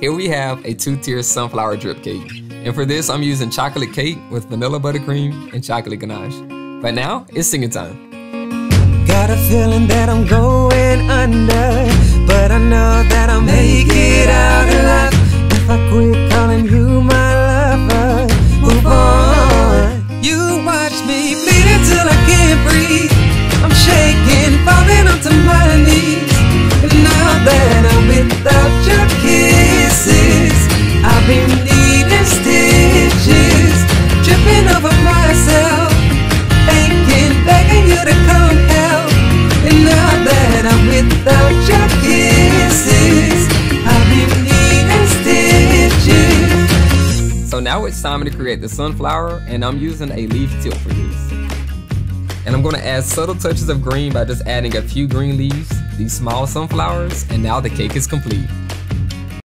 Here we have a two-tier sunflower drip cake. And for this, I'm using chocolate cake with vanilla buttercream and chocolate ganache. But now, it's singing time. Got a feeling that I'm going under, but I know that I'll make it out alive if I quit calling you now it's time to create the sunflower and I'm using a leaf tip for this. And I'm gonna add subtle touches of green by just adding a few green leaves, these small sunflowers, and now the cake is complete.